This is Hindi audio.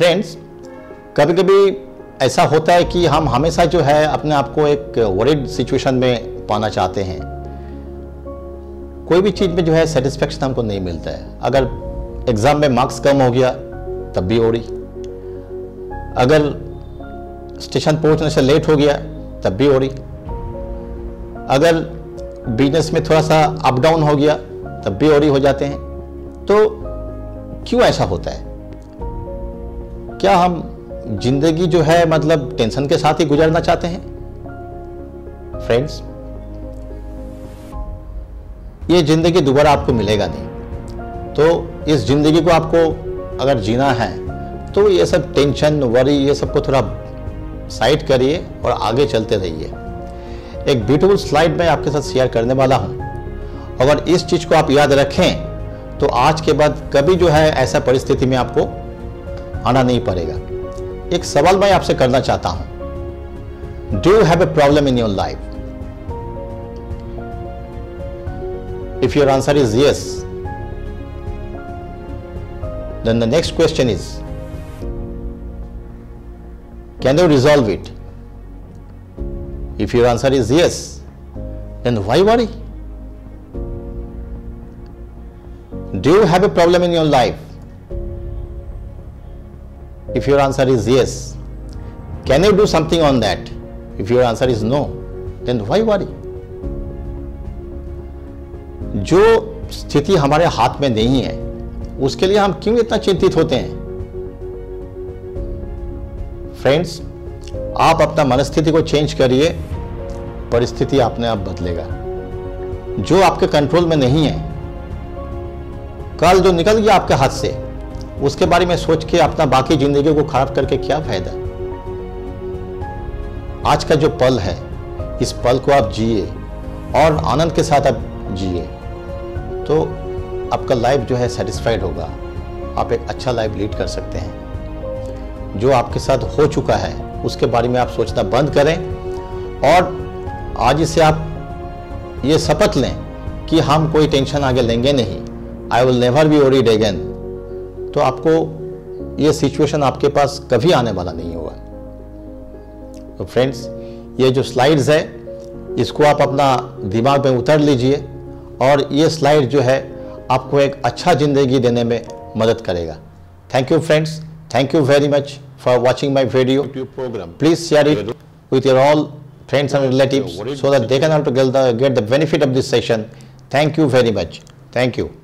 फ्रेंड्स कभी कभी ऐसा होता है कि हम हमेशा जो है अपने आप को एक वरिड सिचुएशन में पाना चाहते हैं। कोई भी चीज़ में जो है सेटिस्फेक्शन हमको नहीं मिलता है। अगर एग्ज़ाम में मार्क्स कम हो गया, तब भी हो रही अगर स्टेशन पहुँचने से लेट हो गया, तब भी हो रही अगर बिज़नेस में थोड़ा सा अप डाउन हो गया, तब भी हो हो जाते हैं। तो क्यों ऐसा होता है? क्या हम ज़िंदगी जो है मतलब टेंशन के साथ ही गुजारना चाहते हैं? फ्रेंड्स ये ज़िंदगी दोबारा आपको मिलेगा नहीं। तो इस ज़िंदगी को आपको अगर जीना है तो ये सब टेंशन वरी ये सबको थोड़ा साइड करिए और आगे चलते रहिए। एक ब्यूटीफुल स्लाइड मैं आपके साथ शेयर करने वाला हूँ। अगर इस चीज़ को आप याद रखें तो आज के बाद कभी जो है, ऐसा परिस्थिति में आपको आना नहीं पड़ेगा। एक सवाल मैं आपसे करना चाहता हूँ। Do you have a problem in your life if your answer is yes then the next question is can you resolve it if your answer is yes then why worry do you have a problem in your life if your answer is yes, can you do something on that? If your answer is no, then why worry? जो स्थिति हमारे हाथ में नहीं है, उसके लिए हम क्यों इतना चिंतित होते हैं? फ्रेंड्स आप अपना मनस्थिति को चेंज करिए, परिस्थिति अपने आप बदलेगा। जो आपके कंट्रोल में नहीं है, कल जो निकल गया आपके हाथ से उसके बारे में सोच के अपना बाकी ज़िंदगी को खराब करके क्या फ़ायदा? आज का जो पल है, इस पल को आप जिए और आनंद के साथ आप जिए तो आपका लाइफ जो है सेटिस्फाइड होगा। आप एक अच्छा लाइफ लीड कर सकते हैं। जो आपके साथ हो चुका है, उसके बारे में आप सोचना बंद करें और आज से आप ये शपथ लें कि हम कोई टेंशन आगे लेंगे नहीं। I will never be worried again तो आपको ये सिचुएशन आपके पास कभी आने वाला नहीं होगा तो फ्रेंड्स ये जो स्लाइड्स है इसको आप अपना दिमाग में उतर लीजिए और ये स्लाइड जो है आपको एक अच्छा ज़िंदगी देने में मदद करेगा thank you friends thank you very much for watching my video program. Please share it with your all friends and relatives so that they can also get the, get the benefit of this session. Thank you very much. Thank you.